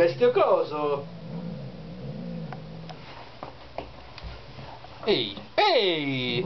Bestiocoso! Ehi, ehi!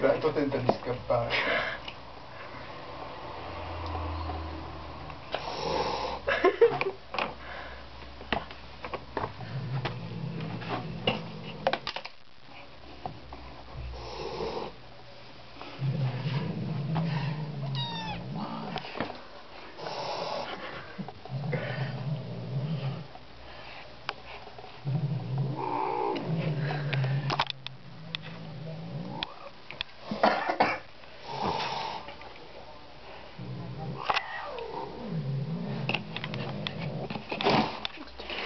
Gatto tenta di scappare.